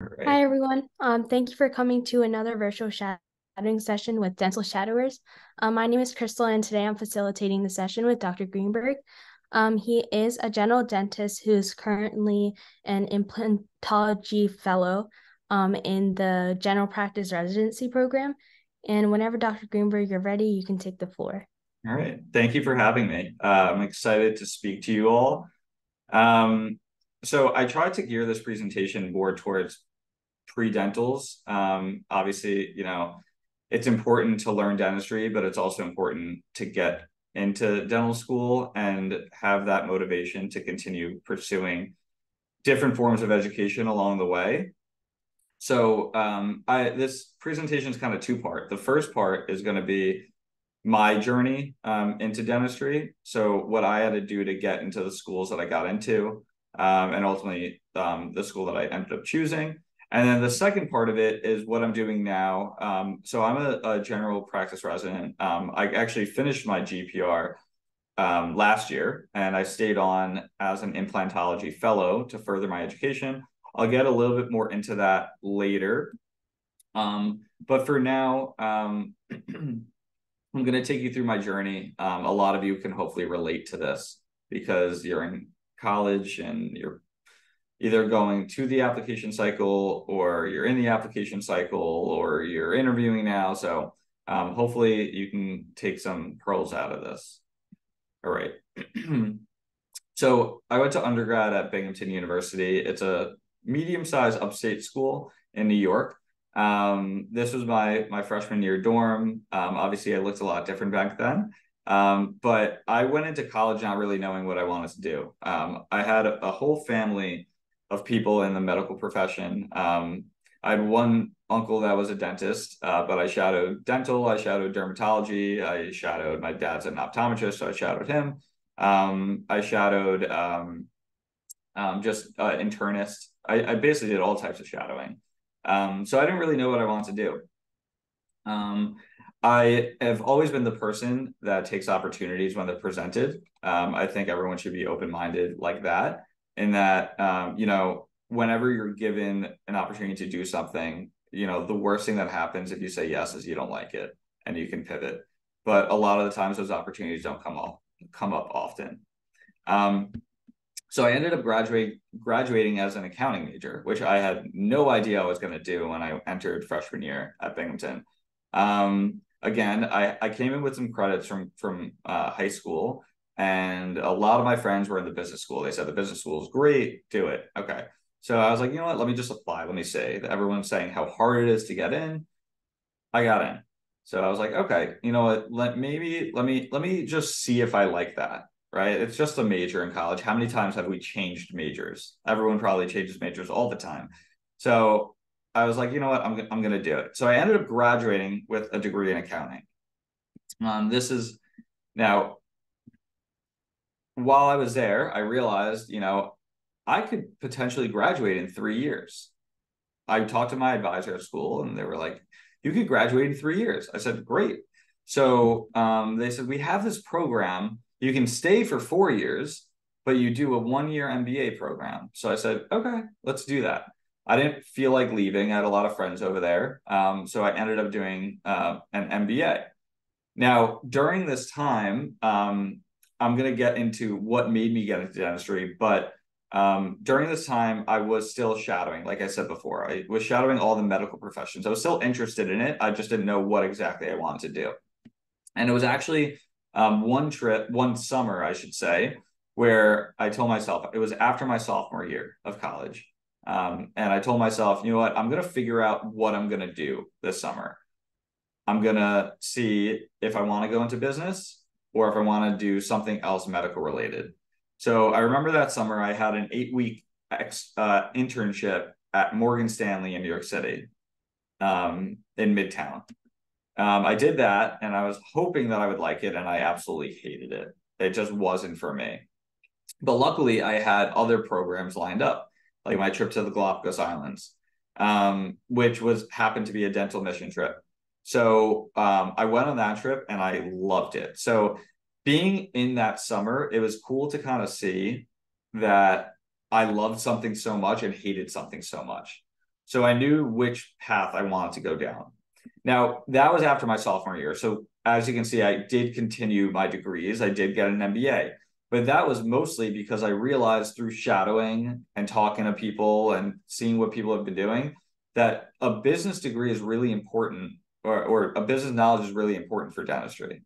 Right. Hi, everyone. Um, thank you for coming to another virtual shadowing session with Dental Shadowers. Um, my name is Crystal, and today I'm facilitating the session with Dr. Greenberg. Um, he is a general dentist who's currently an implantology fellow um, in the general practice residency program. And whenever Dr. Greenberg, you're ready, you can take the floor. All right. Thank you for having me. Uh, I'm excited to speak to you all. Um, so I tried to gear this presentation more towards pre-dentals. Um, obviously, you know, it's important to learn dentistry, but it's also important to get into dental school and have that motivation to continue pursuing different forms of education along the way. So um, I this presentation is kind of two part. The first part is going to be my journey um, into dentistry. So what I had to do to get into the schools that I got into, um, and ultimately um, the school that I ended up choosing. And then the second part of it is what I'm doing now. Um, so I'm a, a, general practice resident. Um, I actually finished my GPR um, last year, and I stayed on as an implantology fellow to further my education. I'll get a little bit more into that later. Um, but for now, um, I'm going to take you through my journey. Um, a lot of you can hopefully relate to this because you're in college and you're either going to the application cycle or you're in the application cycle or you're interviewing now. So um, hopefully you can take some pearls out of this. All right. so I went to undergrad at Binghamton University. It's a medium-sized upstate school in New York. Um, this was my my freshman year dorm. Um, obviously, I looked a lot different back then. Um, but I went into college not really knowing what I wanted to do. Um, I had a, a, whole family of people in the medical profession. Um, I had one uncle that was a dentist, uh, but I shadowed dental, I shadowed dermatology, I shadowed my dad's an optometrist, so I shadowed him. Um, I shadowed um, um, just uh, internist. I, I, basically did all types of shadowing. Um, so I didn't really know what I wanted to do. Um, I have always been the person that takes opportunities when they're presented. I think everyone should be open minded like that in that um, you know whenever you're given an opportunity to do something you know the worst thing that happens if you say yes is you don't like it and you can pivot. But a lot of the times those opportunities don't come up come up often. Um, so i ended up graduating graduating as an accounting major which i had no idea i was going to do when i entered freshman year at binghamton. Um, again I, I came in with some credits from from uh, high school and a lot of my friends were in the business school. They said the business school is great, do it. Okay. So I was like, you know what? Let me just apply. Let me say that everyone's saying how hard it is to get in. I got in. So I was like, okay, you know what? Let maybe let me let me just see if I like that. Right. It's just a major in college. How many times have we changed majors? Everyone probably changes majors all the time. So I was like, you know what? I'm, I'm going to do it. So I ended up graduating with a degree in accounting. Um, this is now while I was there, I realized, you know, I could potentially graduate in three years. I talked to my advisor at school and they were like, you could graduate in three years. I said, great. So um, they said, we have this program. You can stay for four years, but you do a one year MBA program. So I said, okay, let's do that. I didn't feel like leaving. I had a lot of friends over there. Um, so I ended up doing uh, an MBA. Now, during this time, um, I'm going to get into what made me get into dentistry, but um, during this time, I was still shadowing. Like I said before, I was shadowing all the medical professions. I was still interested in it. I just didn't know what exactly I wanted to do. And it was actually um, one trip, one summer, I should say, where I told myself it was after my sophomore year of college. Um, and I told myself, you know what, I'm going to figure out what I'm going to do this summer. I'm going to see if I want to go into business or if I want to do something else medical related. So I remember that summer I had an eight week ex, uh, internship at Morgan Stanley in New York City, um, in Midtown. Um, I did that and I was hoping that I would like it, and I absolutely hated it. It just wasn't for me. But luckily, I had other programs lined up, like my trip to the Galapagos Islands, um, which was happened to be a dental mission trip. So um, I went on that trip and I loved it. So being in that summer, it was cool to kind of see that I loved something so much and hated something so much. So I knew which path I wanted to go down. Now, that was after my sophomore year. So as you can see, I did continue my degrees. I did get an MBA, but that was mostly because I realized through shadowing and talking to people and seeing what people have been doing that a business degree is really important or, or a business knowledge is really important for dentistry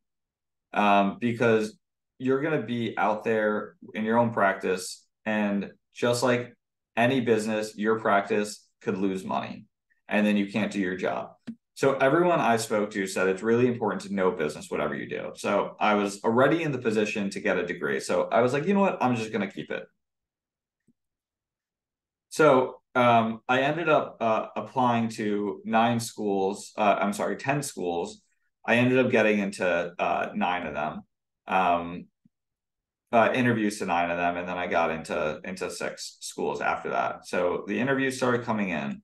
um, because you're going to be out there in your own practice and just like any business your practice could lose money and then you can't do your job so everyone I spoke to said it's really important to know business, whatever you do. So I was already in the position to get a degree. So I was like, you know what? I'm just going to keep it. So um, I ended up uh, applying to nine schools. Uh, I'm sorry, 10 schools. I ended up getting into uh, nine of them, um, uh, interviews to nine of them. And then I got into, into six schools after that. So the interviews started coming in.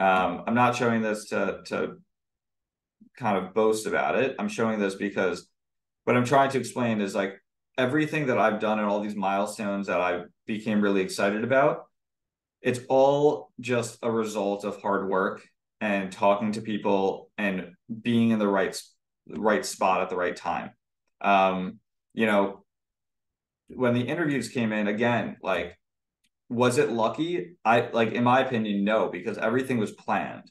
Um, I'm not showing this to to kind of boast about it. I'm showing this because what I'm trying to explain is like everything that I've done and all these milestones that I became really excited about. It's all just a result of hard work and talking to people and being in the right right spot at the right time. Um, you know, when the interviews came in again, like was it lucky? I like in my opinion, no, because everything was planned.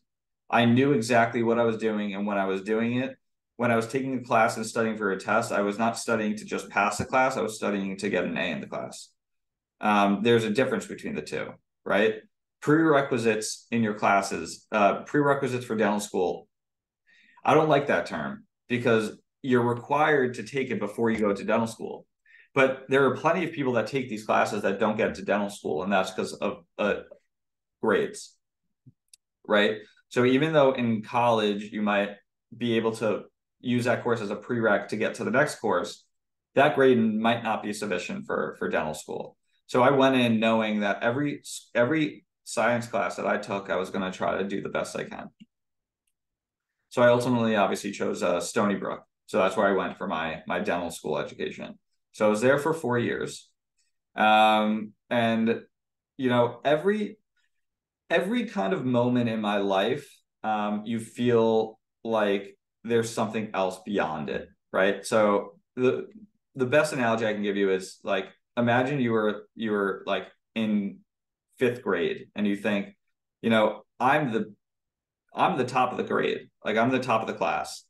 I knew exactly what I was doing and when I was doing it. When I was taking a class and studying for a test, I was not studying to just pass the class. I was studying to get an A in the class. Um, there's a difference between the two, right? Prerequisites in your classes, uh, prerequisites for dental school. I don't like that term because you're required to take it before you go to dental school. But there are plenty of people that take these classes that don't get into dental school, and that's because of uh, grades, right? So even though in college you might be able to use that course as a prereq to get to the next course, that grade might not be sufficient for for dental school. So I went in knowing that every every science class that I took, I was going to try to do the best I can. So I ultimately obviously chose uh, Stony Brook. So that's where I went for my my dental school education. So I was there for four years. Um, and you know, every every kind of moment in my life, um, you feel like there's something else beyond it, right? So the the best analogy I can give you is like imagine you were you were like in fifth grade and you think, you know, I'm the I'm the top of the grade, like I'm the top of the class,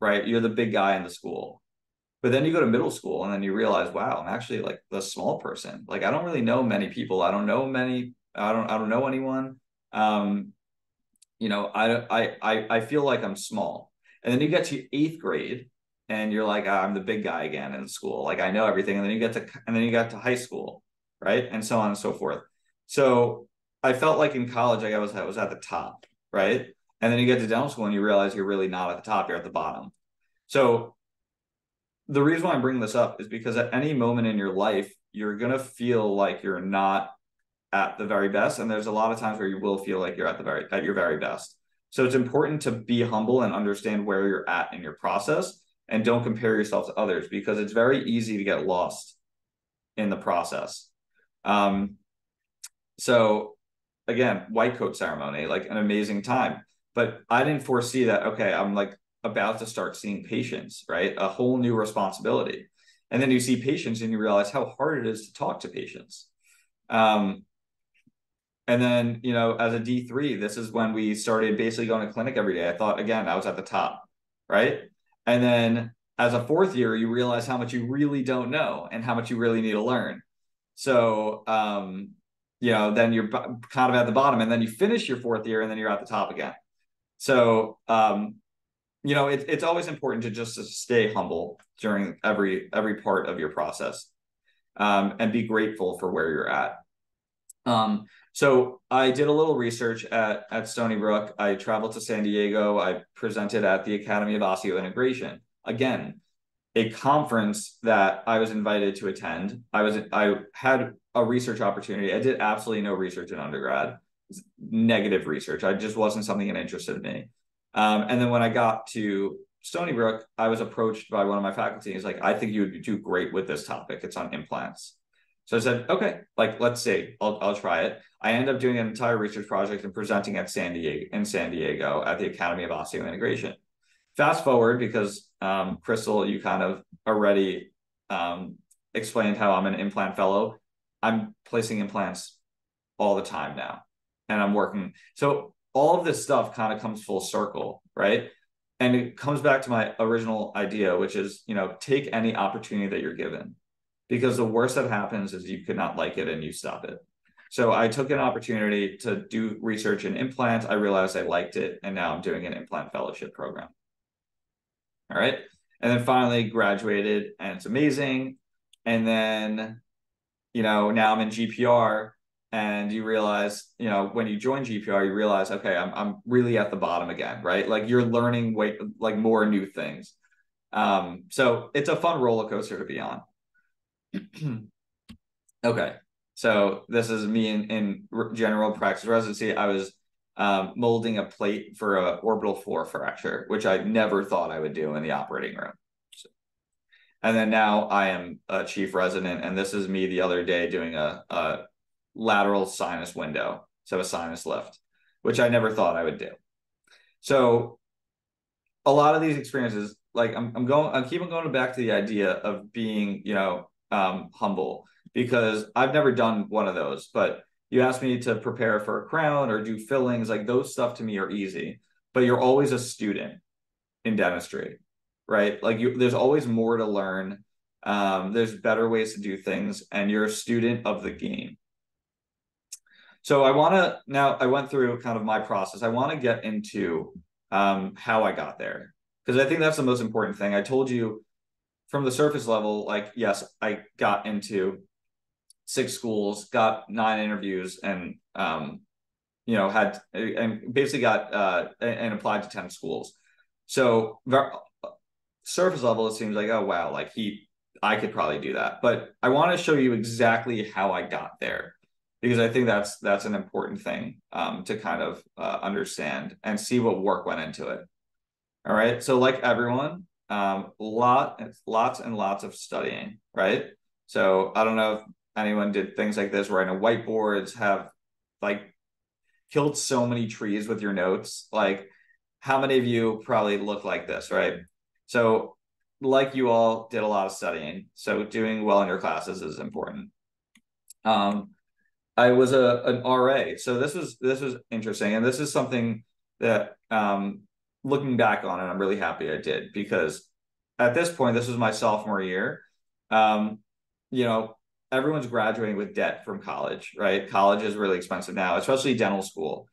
right? You're the big guy in the school. But then you go to middle school and then you realize, wow, I'm actually like the small person. Like I don't really know many people. I don't know many. I don't. I don't know anyone. Um, you know, I I I feel like I'm small. And then you get to eighth grade and you're like, ah, I'm the big guy again in school. Like I know everything. And then you get to and then you got to high school, right, and so on and so forth. So I felt like in college, like I was I was at the top, right, and then you get to dental school and you realize you're really not at the top. You're at the bottom. So the reason why I'm bringing this up is because at any moment in your life, you're going to feel like you're not at the very best. And there's a lot of times where you will feel like you're at the very, at your very best. So it's important to be humble and understand where you're at in your process and don't compare yourself to others because it's very easy to get lost in the process. Um, so again, white coat ceremony, like an amazing time. But I didn't foresee that, okay, I'm like about to start seeing patients, right? A whole new responsibility. And then you see patients and you realize how hard it is to talk to patients. Um, and then, you know, as a D3, this is when we started basically going to clinic every day. I thought, again, I was at the top, right? And then as a fourth year, you realize how much you really don't know and how much you really need to learn. So, um, you know, then you're kind of at the bottom and then you finish your fourth year and then you're at the top again. So, um, you know, it, it's always important to just to stay humble during every every part of your process, um, and be grateful for where you're at. Um, so I did a little research at at Stony Brook. I traveled to San Diego. I presented at the Academy of Osseointegration. Again, a conference that I was invited to attend. I was I had a research opportunity. I did absolutely no research in undergrad. Negative research. I just wasn't something that interested me. Um, and then when I got to Stony Brook, I was approached by one of my faculty. He's like, I think you would do great with this topic. It's on implants. So I said, okay, like let's see, I'll I'll try it. I end up doing an entire research project and presenting at San Diego in San Diego at the Academy of Osseointegration. Fast forward because um, Crystal, you kind of already um, explained how I'm an implant fellow. I'm placing implants all the time now, and I'm working. So all of this stuff kind of comes full circle, right? And it comes back to my original idea, which is, you know, take any opportunity that you're given because the worst that happens is you could not like it and you stop it. So I took an opportunity to do research in implant. I realized I liked it, and now I'm doing an implant fellowship program. All right. And then finally graduated, and it's amazing. And then, you know, now I'm in GPR, and you realize, you know, when you join GPR, you realize, okay, I'm I'm really at the bottom again, right? Like you're learning way like more new things. Um, so it's a fun roller coaster to be on. okay. So this is me in, in general practice residency. I was um, molding a plate for a orbital floor fracture, which I never thought I would do in the operating room. So, and then now I am a chief resident, and this is me the other day doing a, a lateral sinus window, so a sinus lift, which I never thought I would do. So a lot of these experiences, like I'm, I'm going, I'm keeping going back to the idea of being, you know, um, humble because I've never done one of those. But you ask me to prepare for a crown or do fillings, like those stuff to me are easy. But you're always a student in dentistry, right? Like you, there's always more to learn. Um, there's better ways to do things, and you're a student of the game. So I want to now. I went through kind of my process. I want to get into um, how I got there because I think that's the most important thing. I told you from the surface level, like, yes, I got into six schools, got nine interviews, and um, you know, had and basically got uh and applied to 10 schools. So surface level, it seems like, oh wow, like he I could probably do that. But I want to show you exactly how I got there because I think that's that's an important thing um, to kind of uh, understand and see what work went into it. All right. So like everyone, um, lot, lots and lots of studying, right? So I don't know if anyone did things like this, writing whiteboards, have like killed so many trees with your notes. Like, how many of you probably look like this, right? So, like you all did a lot of studying, so doing well in your classes is important. Um, I was a an RA, so this was this was interesting, and this is something that um looking back on it, I'm really happy I did because at this point, this was my sophomore year. Um, you know, everyone's graduating with debt from college, right? College is really expensive now, especially dental school.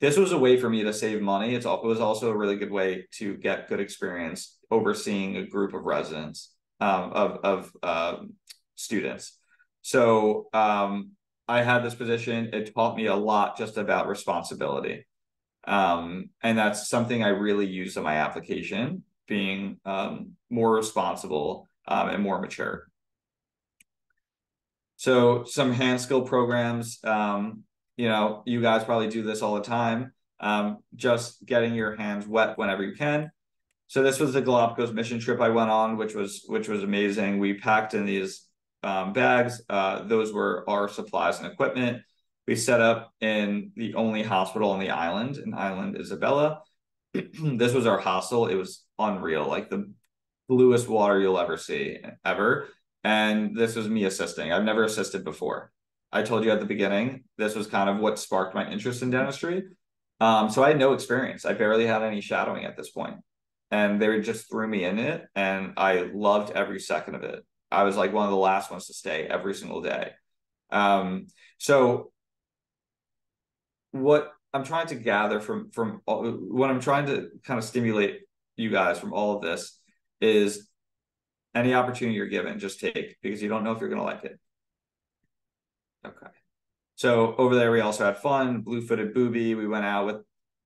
This was a way for me to save money. It's it was also a really good way to get good experience overseeing a group of residents um, of of um, students. So um, I had this position. It taught me a lot just about responsibility. Um, and that's something I really use in my application, being um, more responsible um, and more mature. So some hand skill programs, um, you know, you guys probably do this all the time. Um, just getting your hands wet whenever you can. So this was the Galapagos mission trip I went on, which was which was amazing. We packed in these um, bags. Uh, those were our supplies and equipment we set up in the only hospital on the island, in Island Isabella. this was our hostel. It was unreal, like the bluest water you'll ever see, ever. And this was me assisting. I've never assisted before. I told you at the beginning, this was kind of what sparked my interest in dentistry. Um, so I had no experience. I barely had any shadowing at this point. And they just threw me in it, and I loved every second of it. I was like one of the last ones to stay every single day. Um, so what I'm trying to gather from from all, what I'm trying to kind of stimulate you guys from all of this is any opportunity you're given, just take because you don't know if you're going to like it. Okay. So over there, we also had fun, blue footed booby. We went out with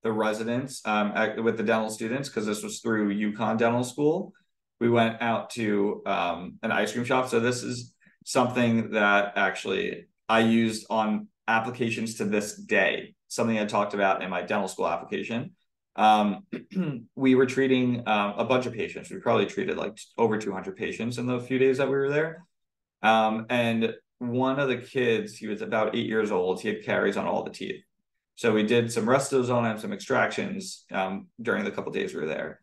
the residents, um, with the dental students, because this was through UConn Dental School. We went out to um, an ice cream shop. So this is something that actually I used on applications to this day something I talked about in my dental school application. Um, we were treating um, a bunch of patients. We probably treated like over 200 patients in the few days that we were there. Um, and one of the kids, he was about eight years old, he had caries on all the teeth. So we did some restos on him, some extractions um, during the couple days we were there.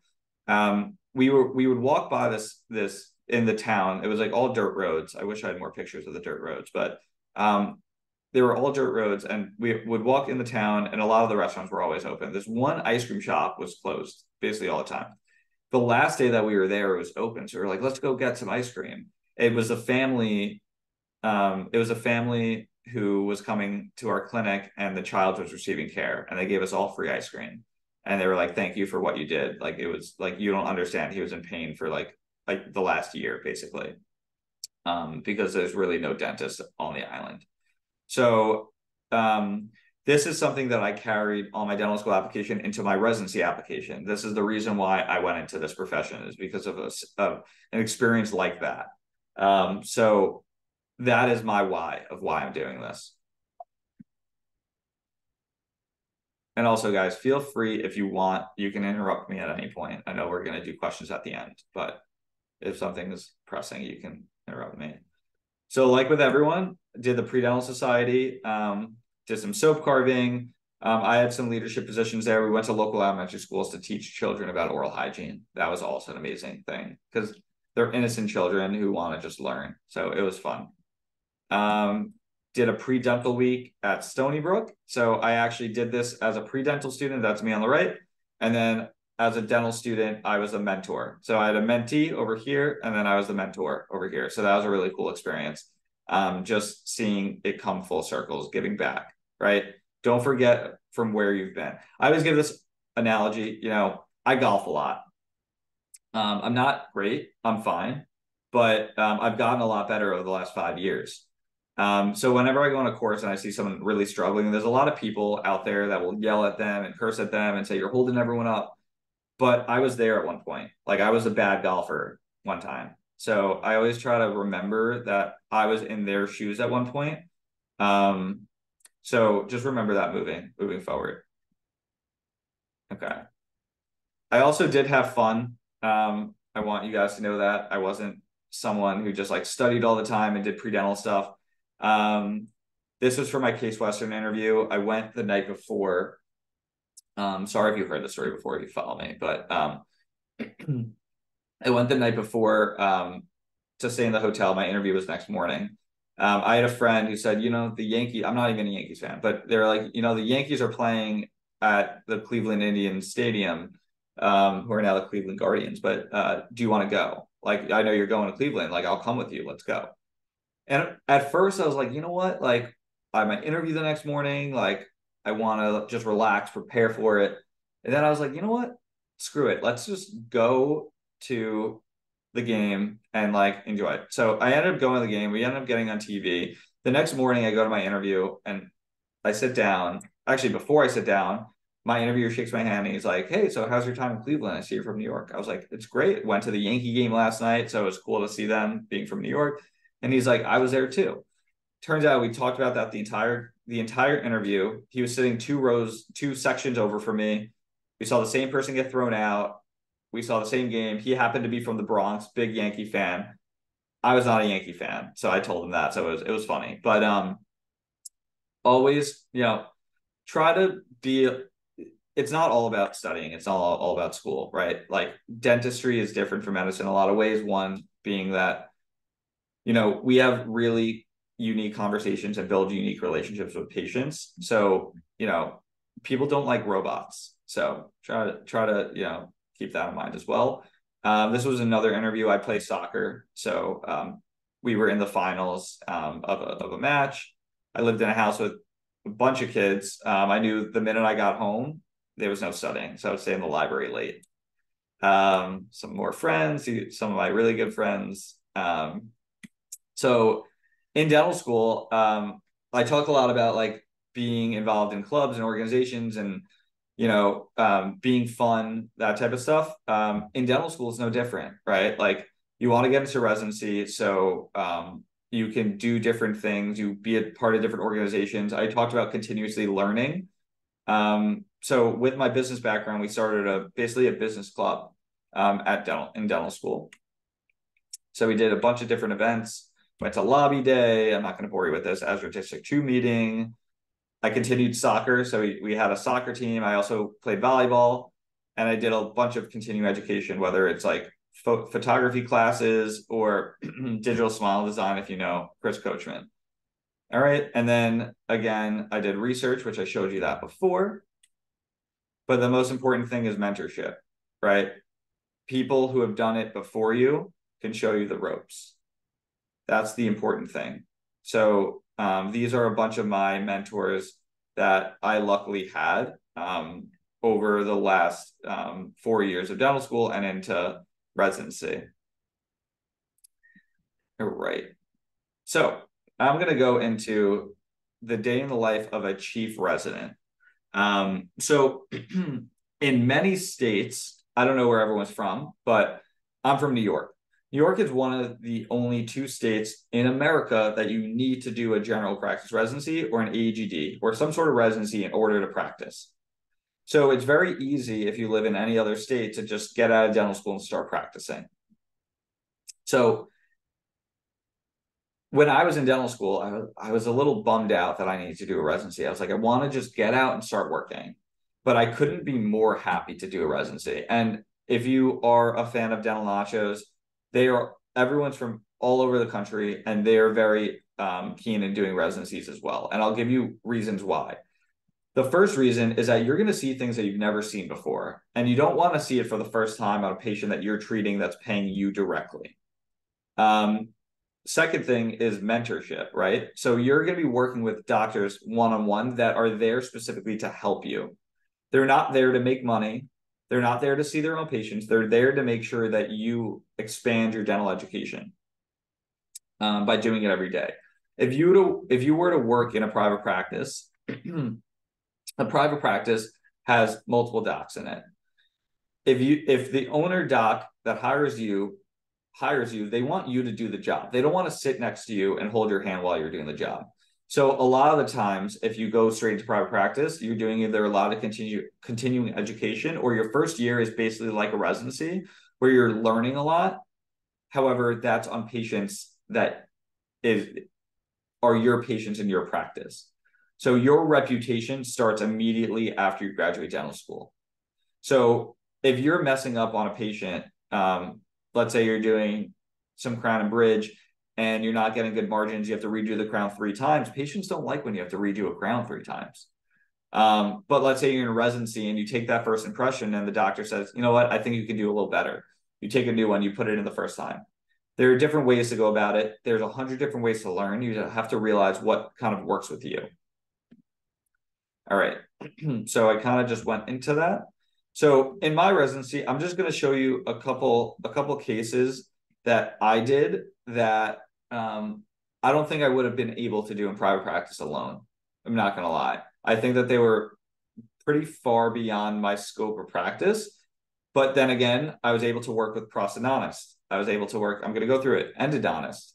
Um, we were we would walk by this this in the town. It was like all dirt roads. I wish I had more pictures of the dirt roads, but um, they were all dirt roads, and we would walk in the town, and a lot of the restaurants were always open. This one ice cream shop was closed basically all the time. The last day that we were there, it was open, so we were like, let's go get some ice cream. It was a family. Um, it was a family who was coming to our clinic, and the child was receiving care, and they gave us all free ice cream and they were like thank you for what you did like it was like you don't understand he was in pain for like like the last year basically um because there's really no dentist on the island so um this is something that I carried on my dental school application into my residency application. This is the reason why I went into this profession is because of, a, of an experience like that. Um, so that is my why of why I'm doing this. And also, guys, feel free if you want, you can interrupt me at any point. I know we're going to do questions at the end, but if something is pressing, you can interrupt me. So, like with everyone, did the pre-dental society, um, did some soap carving. Um, I had some leadership positions there. We went to local elementary schools to teach children about oral hygiene. That was also an amazing thing because they're innocent children who want to just learn. So it was fun. Um, did a pre-dental week at Stony Brook. So I actually did this as a pre-dental student. That's me on the right. And then as a dental student, I was a mentor. So I had a mentee over here, and then I was the mentor over here. So that was a really cool experience. Um, just seeing it come full circles, giving back, right? Don't forget from where you've been. I always give this analogy, you know, I golf a lot. Um, I'm not great, I'm fine, but um, I've gotten a lot better over the last five years. Um, so whenever I go on a course and I see someone really struggling, there's a lot of people out there that will yell at them and curse at them and say you're holding everyone up. But I was there at one point. Like I was a bad golfer one time. So I always try to remember that I was in their shoes at one point. Um, so just remember that moving moving forward. Okay. I also did have fun. Um, I want you guys to know that I wasn't someone who just like studied all the time and did pre-dental stuff. Um, this was for my Case Western interview. I went the night before. Um, sorry if you heard the story before you follow me, but um, I went the night before um, to stay in the hotel. My interview was next morning. Um, I had a friend who said, you know, the Yankees, I'm not even a Yankees fan, but they're like, you know, the Yankees are playing at the Cleveland Indians Stadium, um, who are now the Cleveland Guardians, but uh, do you want to go? Like, I know you're going to Cleveland. Like, I'll come with you. Let's go. And at first, I was like, you know what? Like, I might interview the next morning. Like, I want to just relax, prepare for it. And then I was like, you know what? Screw it. Let's just go to the game and like enjoy it. So I ended up going to the game. We ended up getting on TV. The next morning, I go to my interview and I sit down. Actually, before I sit down, my interviewer shakes my hand and he's like, Hey, so how's your time in Cleveland? I see you're from New York. I was like, It's great. Went to the Yankee game last night. So it was cool to see them being from New York. And he's like, I was there too. Turns out we talked about that the entire the entire interview. He was sitting two rows, two sections over from me. We saw the same person get thrown out. We saw the same game. He happened to be from the Bronx, big Yankee fan. I was not a Yankee fan, so I told him that. So it was it was funny. But um always, you know, try to be it's not all about studying. It's not all, all about school, right? Like dentistry is different from medicine in a lot of ways. One being that you know, we have really unique conversations and build unique relationships with patients. So, you know, people don't like robots. So try to try to, you know, keep that in mind as well. Um, this was another interview. I play soccer. So um, we were in the finals um, of, a, of a match. I lived in a house with a bunch of kids. Um, I knew the minute I got home, there was no studying. So I would stay in the library late. Um, some more friends, some of my really good friends. Um, so in dental school, I talk a lot about like being involved in clubs and organizations and you know um, being fun that type of stuff um, in dental school is no different right like you want to get into residency so um, you can do different things you be a part of different organizations i talked about continuously learning um, so with my business background we started a basically a business club um, at dental in dental school so we did a bunch of different events went to lobby day. I'm not going to bore you with this. ASDA District 2 meeting. I continued soccer. So we, we had a soccer team. I also played volleyball and I did a bunch of continuing education, whether it's like ph- photography classes or digital smile design, if you know Chris Coachman. All right. And then again, I did research, which I showed you that before. But the most important thing is mentorship, right? People who have done it before you can show you the ropes. That's the important thing. So um, these are a bunch of my mentors that I luckily had um, over the last um, four years of dental school and into residency. All right. So I'm going to go into the day in the life of a chief resident. Um, so in many states, I don't know where everyone's from, but I'm from New York. New York is one of the only two states in America that you need to do a general practice residency or an AGD or some sort of residency in order to practice. So it's very easy if you live in any other state to just get out of dental school and start practicing. So when I was in dental school, I was, I was a little bummed out that I needed to do a residency. I was like, I want to just get out and start working, but I couldn't be more happy to do a residency. And if you are a fan of dental nachos, they are everyone's from all over the country and they are very um, keen in doing residencies as well. And I'll give you reasons why. The first reason is that you're going to see things that you've never seen before, and you don't want to see it for the first time on a patient that you're treating that's paying you directly. Um, second thing is mentorship, right? So you're going to be working with doctors one on one that are there specifically to help you. They're not there to make money. They're not there to see their own patients. They're there to make sure that you expand your dental education um, by doing it every day. If you to if you were to work in a private practice, a private practice has multiple docs in it. If you if the owner doc that hires you hires you, they want you to do the job. They don't want to sit next to you and hold your hand while you're doing the job. So a lot of the times, if you go straight into private practice, you're doing either a lot of continue continuing education, or your first year is basically like a residency where you're learning a lot. However, that's on patients that is are your patients in your practice. So your reputation starts immediately after you graduate dental school. So if you're messing up on a patient, um, let's say you're doing some crown and bridge and you're not getting good margins, you have to redo the crown three times. Patients don't like when you have to redo a crown three times. Um, but let's say you're in a residency and you take that first impression and the doctor says, you know what, I think you can do a little better. You take a new one, you put it in the first time. There are different ways to go about it. There's a hundred different ways to learn. You have to realize what kind of works with you. All right. so I kind of just went into that. So in my residency, I'm just going to show you a couple a couple cases that I did that um, I don't think I would have been able to do in private practice alone. I'm not going to lie. I think that they were pretty far beyond my scope of practice. But then again, I was able to work with prosthodontists. I was able to work, I'm going to go through it, endodontist.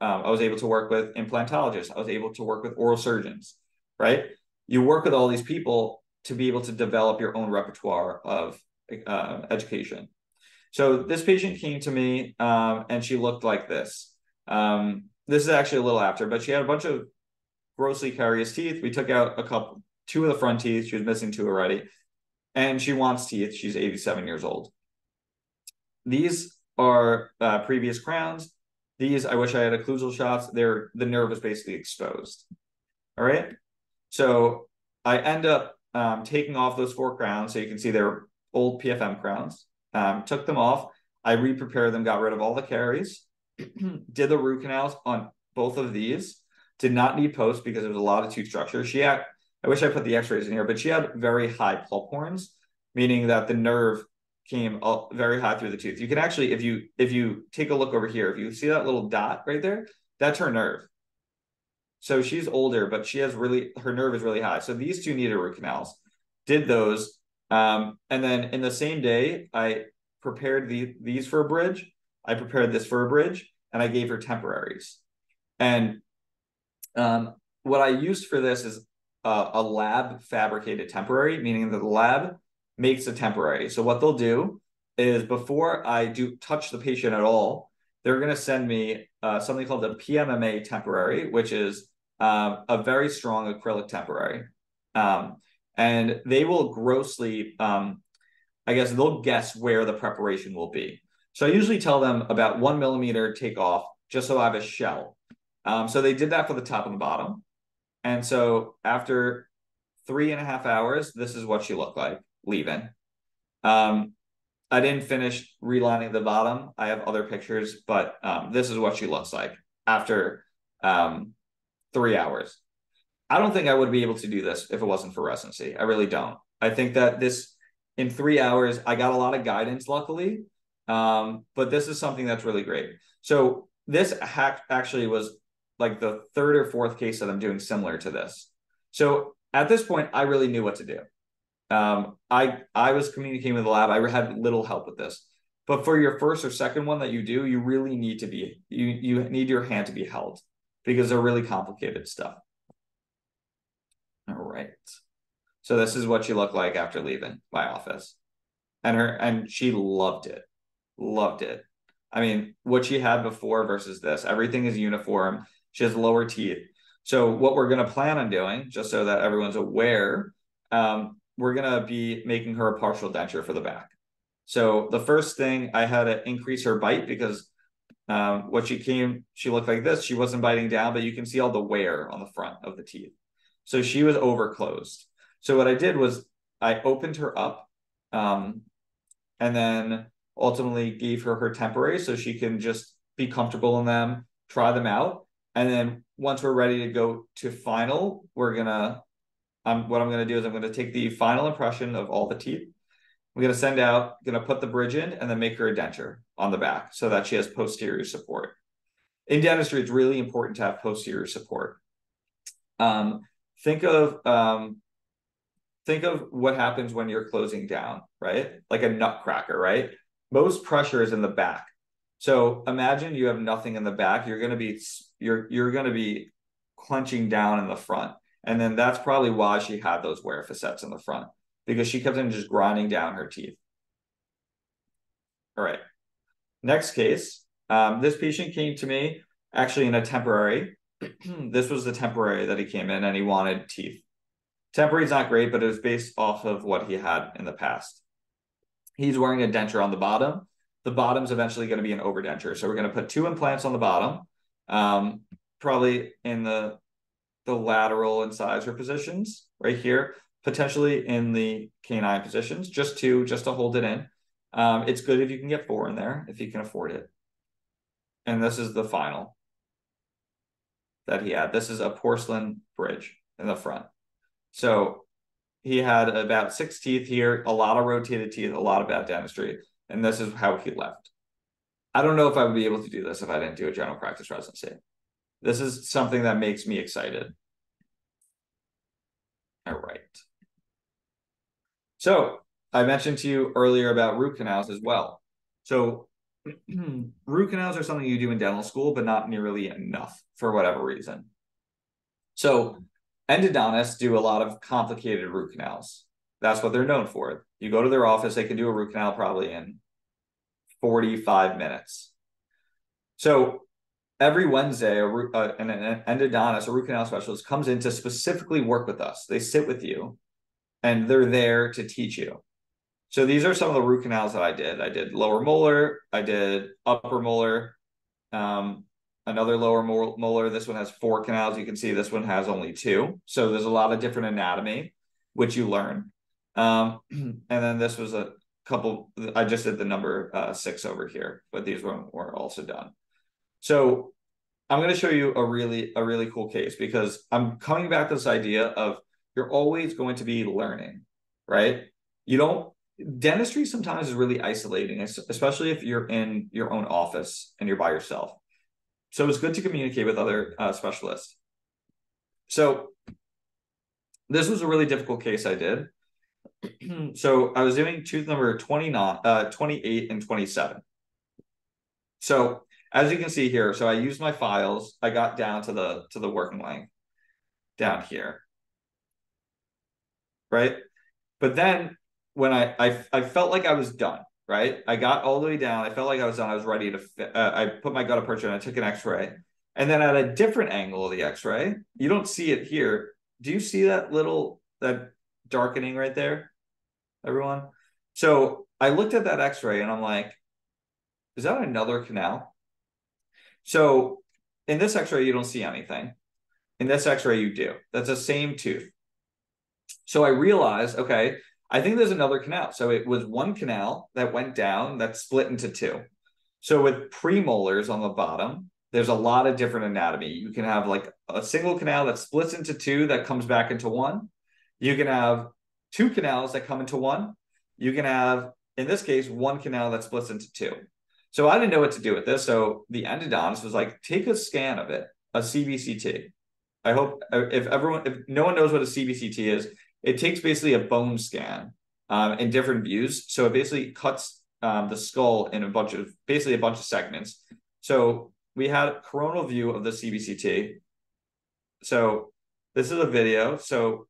Um, I was able to work with implantologists. I was able to work with oral surgeons, right? You work with all these people to be able to develop your own repertoire of uh, education. So this patient came to me um, and she looked like this. Um, this is actually a little after, but she had a bunch of grossly carious teeth. We took out a couple, two of the front teeth. She was missing two already. And she wants teeth. She's 87 years old. These are uh, previous crowns. These, I wish I had occlusal shots. They're, the nerve is basically exposed. All right. So I end up um, taking off those four crowns. So you can see they're old PFM crowns. Um, took them off. I re-prepared them, got rid of all the caries, did the root canals on both of these. Did not need post because there was a lot of tooth structure. She had, I wish I put the x-rays in here, but she had very high pulp horns, meaning that the nerve came up very high through the tooth. You can actually, if you if you take a look over here, if you see that little dot right there, that's her nerve. So she's older, but she has really her nerve is really high. So these two needed root canals. Did those, um, and then in the same day, I prepared the, these for a bridge. I prepared this for a bridge, and I gave her temporaries. And um, what I used for this is a, a lab fabricated temporary, meaning that the lab makes a temporary. So what they'll do is before I do touch the patient at all, they're going to send me uh, something called a PMMA temporary, which is uh, a very strong acrylic temporary. Um, and they will grossly, um, I guess, they'll guess where the preparation will be. So I usually tell them about one millimeter take off just so I have a shell. Um, so they did that for the top and the bottom. And so after three and a half hours, this is what she looked like leaving. Um, I didn't finish relining the bottom. I have other pictures, but um, this is what she looks like after um, three hours. I don't think I would be able to do this if it wasn't for residency. I really don't. I think that this in three hours, I got a lot of guidance, luckily. Um, but this is something that's really great. So this hack actually was like the third or fourth case that I'm doing similar to this. So at this point, I really knew what to do. Um, I I was communicating with the lab. I had little help with this. But for your first or second one that you do, you really need to be you you need your hand to be held because they're really complicated stuff. All right. So this is what she looked like after leaving my office. And her and she loved it. Loved it. I mean, what she had before versus this, everything is uniform. She has lower teeth. So what we're going to plan on doing, just so that everyone's aware, um, we're going to be making her a partial denture for the back. So the first thing I had to increase her bite because um, what she came, she looked like this. She wasn't biting down, but you can see all the wear on the front of the teeth. So she was over closed. So what I did was I opened her up um, and then ultimately gave her her temporary so she can just be comfortable in them, try them out. And then once we're ready to go to final, we're gonna um, what I'm gonna do is I'm gonna take the final impression of all the teeth. I'm gonna send out, gonna put the bridge in, and then make her a denture on the back so that she has posterior support. In dentistry, it's really important to have posterior support. Um, think of um, think of what happens when you're closing down, right? Like a nutcracker, right? Most pressure is in the back. So imagine you have nothing in the back. You're going to be you're you're going to be clenching down in the front, and then that's probably why she had those wear facets in the front because she kept on just grinding down her teeth. All right. Next case. Um, this patient came to me actually in a temporary. this was the temporary that he came in and he wanted teeth. Temporary is not great, but it was based off of what he had in the past. He's wearing a denture on the bottom the bottom's eventually going to be an overdenture. So we're going to put two implants on the bottom, um, probably in the the lateral incisor positions right here, potentially in the canine positions, just to just to hold it in. Um, it's good if you can get four in there, if you can afford it. And this is the final that he had. This is a porcelain bridge in the front. So he had about six teeth here, a lot of rotated teeth, a lot of bad dentistry and this is how he left. I don't know if I would be able to do this if I didn't do a general practice residency. This is something that makes me excited. All right. So I mentioned to you earlier about root canals as well. So root canals are something you do in dental school, but not nearly enough for whatever reason. So endodontists do a lot of complicated root canals. That's what they're known for. You go to their office, they can do a root canal probably in 45 minutes. So every Wednesday, a, uh, an, an endodontist, a root canal specialist comes in to specifically work with us. They sit with you and they're there to teach you. So these are some of the root canals that I did. I did lower molar, I did upper molar, um, another lower molar. This one has four canals. You can see this one has only two. So there's a lot of different anatomy, which you learn. Um, and then this was a couple, I just did the number uh, six over here, but these were, were also done. So I'm going to show you a really, a really cool case because I'm coming back to this idea of you're always going to be learning, right? You don't, dentistry sometimes is really isolating, especially if you're in your own office and you're by yourself. So it's good to communicate with other uh, specialists. So this was a really difficult case I did. so I was doing tooth number 29, uh, 28 and 27. So as you can see here, so I used my files. I got down to the to the working length down here. Right. But then when I, I I felt like I was done, right? I got all the way down. I felt like I was done. I was ready to. Uh, I put my gutta-percha and I took an X-ray, and then at a different angle of the X-ray, you don't see it here. Do you see that little that darkening right there, everyone? So I looked at that X-ray and I'm like, is that another canal? So in this X-ray, you don't see anything. In this X-ray, you do. That's the same tooth. So I realized, okay, I think there's another canal. So it was one canal that went down that split into two. So with premolars on the bottom, there's a lot of different anatomy. You can have like a single canal that splits into two that comes back into one. You can have two canals that come into one. You can have, in this case, one canal that splits into two. So I didn't know what to do with this. So the endodontist was like, take a scan of it, a CBCT. I hope uh, if everyone, if no one knows what a CBCT is, it takes basically a bone scan um, in different views. So it basically cuts um, the skull in a bunch of basically a bunch of segments. So we had a coronal view of the CBCT. So this is a video. So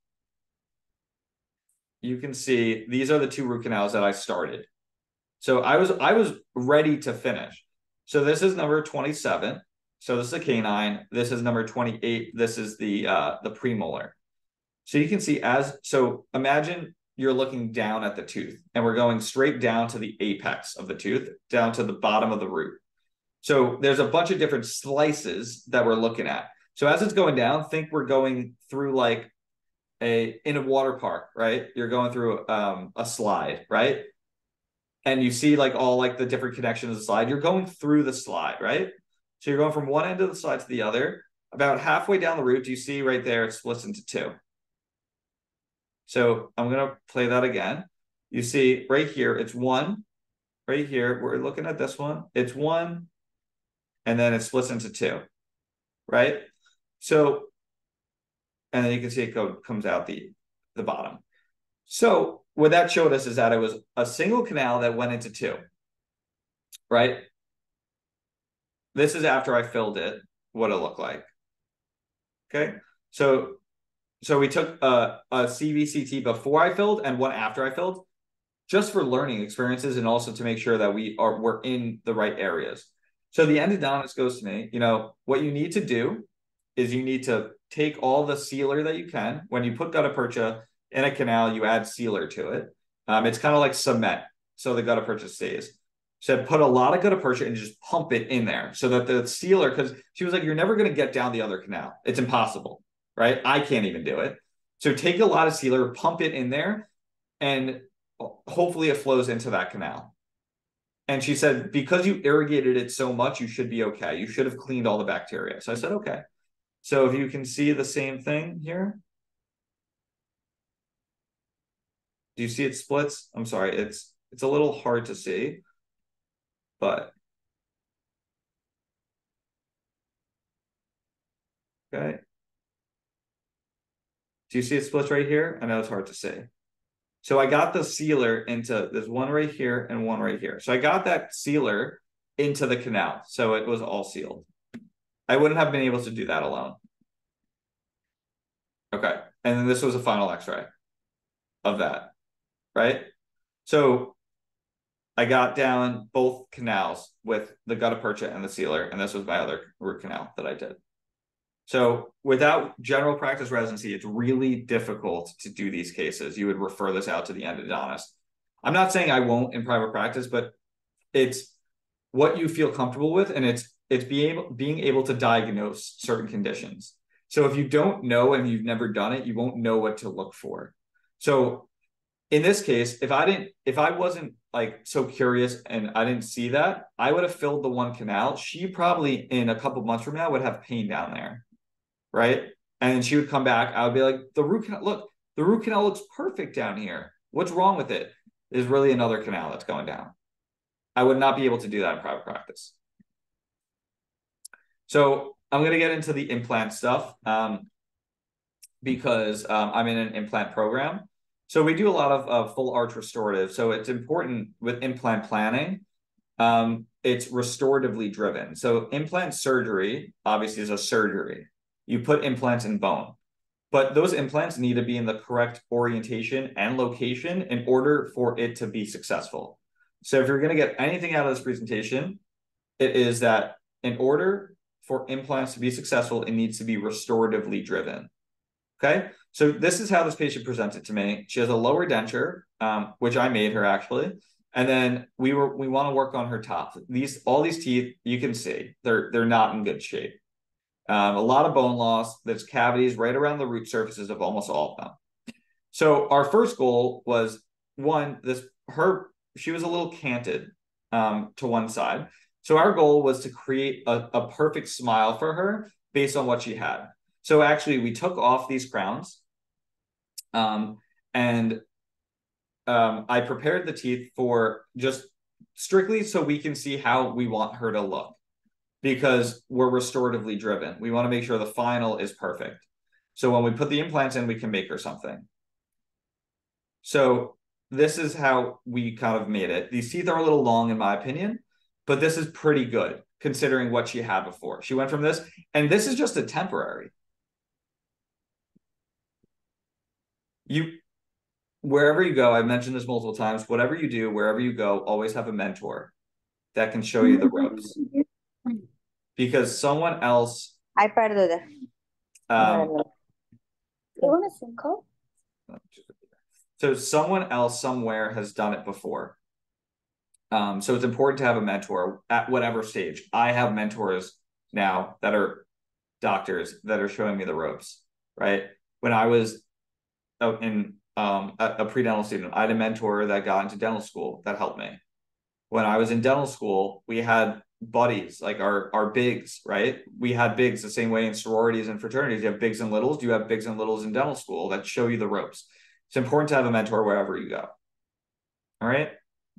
you can see these are the two root canals that I started. So I was I was ready to finish. So this is number 27. So this is a canine. This is number 28. This is the uh the premolar. So you can see as so imagine you're looking down at the tooth and we're going straight down to the apex of the tooth, down to the bottom of the root. So there's a bunch of different slices that we're looking at. So as it's going down, think we're going through like a in a water park, right? You're going through um, a slide, right? And you see like all like the different connections of the slide. You're going through the slide, right? So you're going from one end of the slide to the other. About halfway down the root, you see right there it splits into two. So I'm going to play that again. You see right here, it's one. Right here, we're looking at this one. It's one, and then it splits into two, right? So, and then you can see it go, comes out the, the bottom. So what that showed us is that it was a single canal that went into two, right? This is after I filled it, what it looked like. Okay, so so we took a, a CBCT before I filled and one after I filled, just for learning experiences and also to make sure that we are we're in the right areas. So the endodontist goes to me, you know, what you need to do is you need to take all the sealer that you can. When you put gutta percha in a canal, you add sealer to it. Um, it's kind of like cement, so the gutta percha stays. Said put a lot of gutta percha and just pump it in there so that the sealer, because she was like, you're never going to get down the other canal. It's impossible right? I can't even do it. So take a lot of sealer, pump it in there, and hopefully it flows into that canal. And she said, because you irrigated it so much, you should be okay. You should have cleaned all the bacteria. So I said, okay. So if you can see the same thing here. Do you see it splits? I'm sorry, it's it's a little hard to see, but okay. Do you see it splits right here? I know it's hard to see. So I got the sealer into there's one right here and one right here. So I got that sealer into the canal. So it was all sealed. I wouldn't have been able to do that alone. Okay. And then this was a final x-ray of that, right? So I got down both canals with the gutta percha and the sealer, and this was my other root canal that I did. So without general practice residency, it's really difficult to do these cases. You would refer this out to the endodontist. I'm not saying I won't in private practice, but it's what you feel comfortable with, and it's it's being able, being able to diagnose certain conditions. So if you don't know and you've never done it, you won't know what to look for. So in this case, if I didn't, if I wasn't like so curious and I didn't see that, I would have filled the one canal. She probably in a couple months from now would have pain down there right? And she would come back. I would be like, the root canal, look, the root canal looks perfect down here. What's wrong with it? There's really another canal that's going down. I would not be able to do that in private practice. So I'm going to get into the implant stuff um, because um, I'm in an implant program. So we do a lot of, full arch restorative. So it's important with implant planning. Um, it's restoratively driven. So implant surgery obviously is a surgery you put implants in bone. But those implants need to be in the correct orientation and location in order for it to be successful. So if you're going to get anything out of this presentation, it is that in order for implants to be successful, it needs to be restoratively driven. Okay, so this is how this patient presented to me. She has a lower denture, um, which I made her actually, and then we were we want to work on her top. These all these teeth you can see they're they're not in good shape. Um, a lot of bone loss. There's cavities right around the root surfaces of almost all of them. So our first goal was one this her she was a little canted um, to one side. So our goal was to create a, a perfect smile for her based on what she had. So actually, we took off these crowns, um, and um, I prepared the teeth for just strictly so we can see how we want her to look, because we're restoratively driven. We want to make sure the final is perfect. So when we put the implants in, we can make her something. So this is how we kind of made it. These teeth are a little long, in my opinion, but this is pretty good considering what she had before. She went from this, and this is just a temporary. You, wherever you go, I've mentioned this multiple times. Whatever you do, wherever you go, always have a mentor that can show you the ropes, because someone else. Ay, perdón. Um, ¿You want a cinco? So someone else somewhere has done it before. Um, so it's important to have a mentor at whatever stage. I have mentors now that are doctors that are showing me the ropes, right? When I was in um, a, a pre-dental student, I had a mentor that got into dental school that helped me. When I was in dental school, we had buddies, like our our bigs, right? We had bigs the same way in sororities and fraternities. You have bigs and littles. You have bigs and littles in dental school that show you the ropes. It's important to have a mentor wherever you go. All right.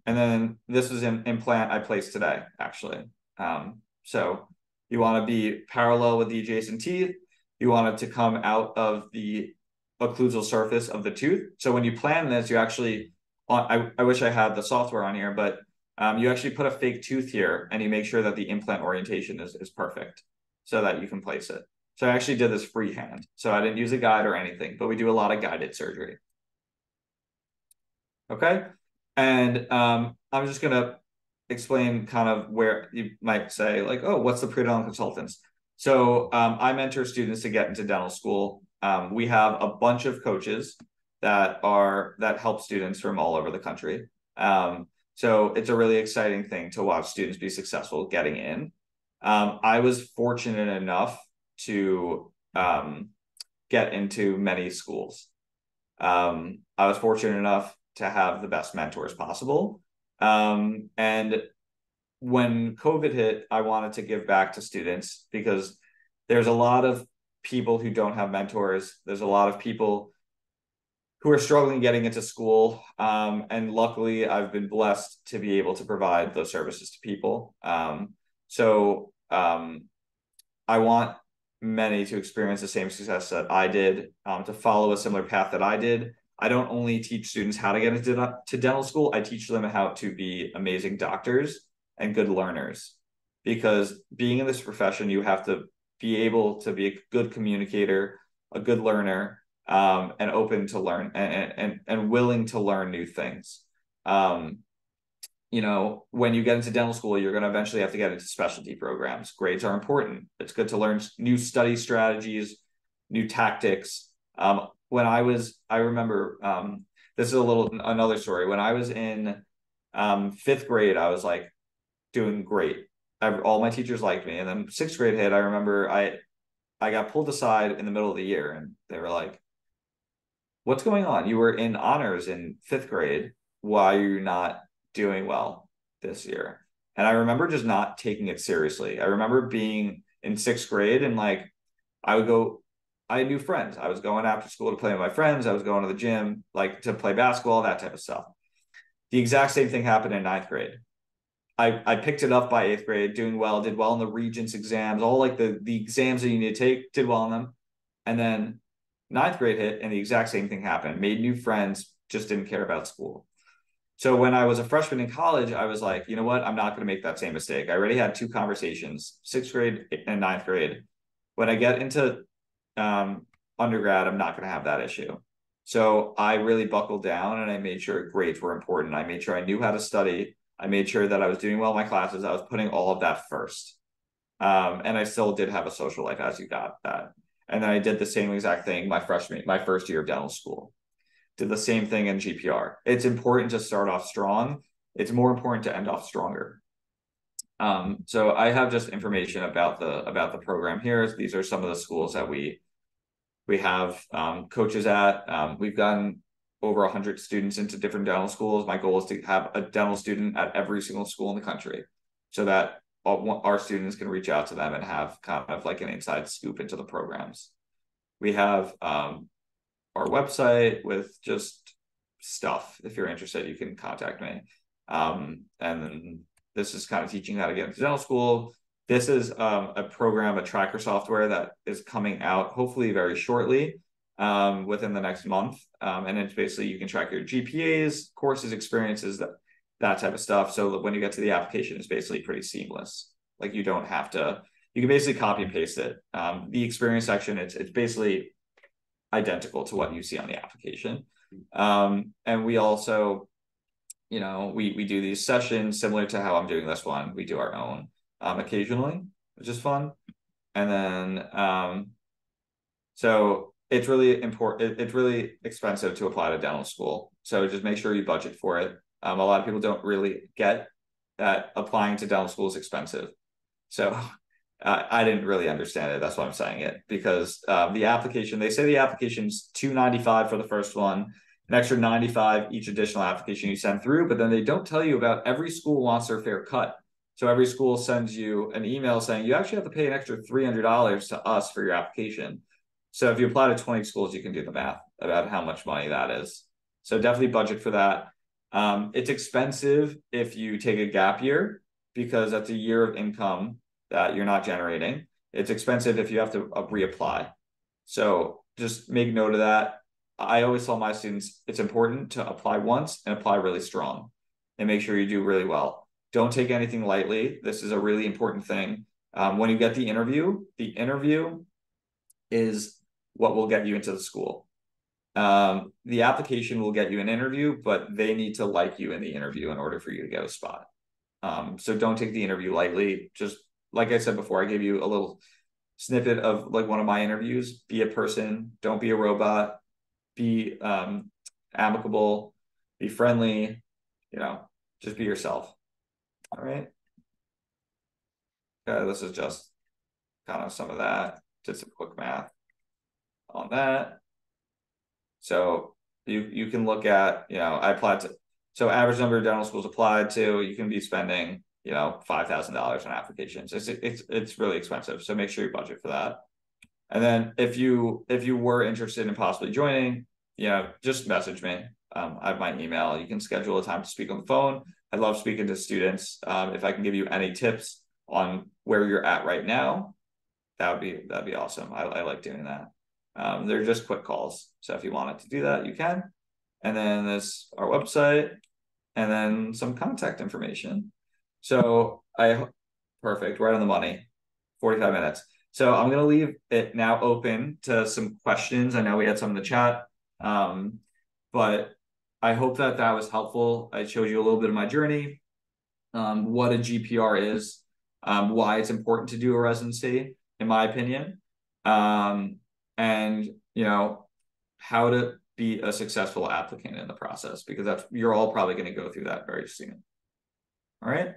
And then this is an implant I placed today, actually. Um, so you want to be parallel with the adjacent teeth. You want it to come out of the occlusal surface of the tooth. So when you plan this, you actually, I, I wish I had the software on here, but um, you actually put a fake tooth here and you make sure that the implant orientation is, is perfect so that you can place it. So I actually did this freehand. So I didn't use a guide or anything, but we do a lot of guided surgery. Okay. And um, I'm just going to explain kind of where you might say, like, oh, what's the pre-dental consultants? So um, I mentor students to get into dental school. Um, we have a bunch of coaches that are that help students from all over the country. Um, so it's a really exciting thing to watch students be successful getting in. Um, I was fortunate enough to um, get into many schools. I was fortunate enough to have the best mentors possible. Um, and when COVID hit, I wanted to give back to students because there's a lot of people who don't have mentors. There's a lot of people who are struggling getting into school. Um, and luckily, I've been blessed to be able to provide those services to people. Um, so um, I want many to experience the same success that I did, um, to follow a similar path that I did, I don't only teach students how to get into to dental school, I teach them how to be amazing doctors and good learners. Because being in this profession, you have to be able to be a good communicator, a good learner, um, and open to learn and, and and willing to learn new things. Um, you know, when you get into dental school, you're going to eventually have to get into specialty programs. Grades are important. It's good to learn new study strategies, new tactics. Um, when I was, I remember um, this is a little another story. When I was in um, fifth grade, I was like doing great. I, all my teachers liked me, and then sixth grade hit. I remember I I got pulled aside in the middle of the year, and they were like, "What's going on? You were in honors in fifth grade. Why are you not doing well this year?" And I remember just not taking it seriously. I remember being in sixth grade and like I would go I new friends. I was going after school to play with my friends. I was going to the gym, like to play basketball, that type of stuff. The exact same thing happened in ninth grade. I, I picked it up by eighth grade, doing well, did well in the regents exams, all like the, the exams that you need to take, did well in them. And then ninth grade hit and the exact same thing happened. Made new friends, just didn't care about school. So when I was a freshman in college, I was like, you know what? I'm not going to make that same mistake. I already had two conversations, sixth grade and ninth grade. When I get into um, undergrad, I'm not going to have that issue. So I really buckled down and I made sure grades were important. I made sure I knew how to study. I made sure that I was doing well in my classes. I was putting all of that first. Um, and I still did have a social life as you got that. And then I did the same exact thing my freshman, my first year of dental school. Did the same thing in GPR. It's important to start off strong. It's more important to end off stronger. Um, so I have just information about the about the program here. These are some of the schools that we we have um, coaches at. Um, we've gotten over 100 students into different dental schools. My goal is to have a dental student at every single school in the country so that all, our students can reach out to them and have kind of like an inside scoop into the programs. We have um, our website with just stuff. If you're interested, you can contact me. Um, and this is kind of teaching how to get into dental school. This is um, a program, a tracker software that is coming out hopefully very shortly um, within the next month. Um, and it's basically you can track your GPAs, courses, experiences, that that type of stuff. So when you get to the application, it's basically pretty seamless. Like you don't have to, you can basically copy and paste it. Um, the experience section, it's it's basically identical to what you see on the application. Um, and we also, you know, we we do these sessions similar to how I'm doing this one. We do our own um, occasionally, which is fun. And then um, so it's really important. It, it's really expensive to apply to dental school. So just make sure you budget for it. Um, a lot of people don't really get that applying to dental school is expensive. So uh, I didn't really understand it. That's why I'm saying it because uh, the application, they say the application's 295 for the first one, an extra 95 each additional application you send through, but then they don't tell you about every school wants their fair cut. So every school sends you an email saying you actually have to pay an extra $300 to us for your application. So if you apply to 20 schools, you can do the math about how much money that is. So definitely budget for that. Um, it's expensive if you take a gap year because that's a year of income that you're not generating. It's expensive if you have to uh, reapply. So just make note of that. I always tell my students it's important to apply once and apply really strong and make sure you do really well. Don't take anything lightly. This is a really important thing. Um, when you get the interview, the interview is what will get you into the school. Um, the application will get you an interview, but they need to like you in the interview in order for you to get a spot. Um, so don't take the interview lightly. Just like I said before, I gave you a little snippet of like one of my interviews. Be a person, don't be a robot, be um, amicable, be friendly, you know, just be yourself. All right. Okay, this is just kind of some of that, just some quick math on that. So you you can look at, you know, I applied to so average number of dental schools applied to, you can be spending, you know, five thousand dollars on applications. It's it's it's really expensive. So make sure you budget for that. And then if you if you were interested in possibly joining, you know, just message me. Um, I have my email. You can schedule a time to speak on the phone. I love speaking to students. Um, if I can give you any tips on where you're at right now, that would be that'd be awesome. I, I like doing that. Um, they're just quick calls. So if you wanted to do that, you can. And then there's our website, and then some contact information. So I perfect, right on the money, 45 minutes. So I'm gonna leave it now open to some questions. I know we had some in the chat. Um, but I hope that that was helpful. I showed you a little bit of my journey, um, what a GPR is, um, why it's important to do a residency, in my opinion. Um, and you know how to be a successful applicant in the process because that's you're all probably going to go through that very soon all right